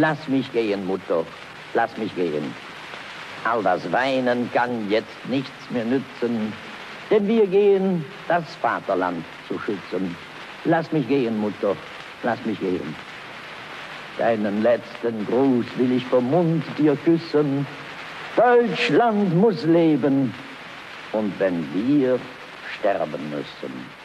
Lass mich gehen, Mutter, lass mich gehen. All das Weinen kann jetzt nichts mehr nützen, denn wir gehen, das Vaterland zu schützen. Lass mich gehen, Mutter, lass mich gehen. Deinen letzten Gruß will ich vom Mund dir küssen. Deutschland muss leben, und wenn wir sterben müssen,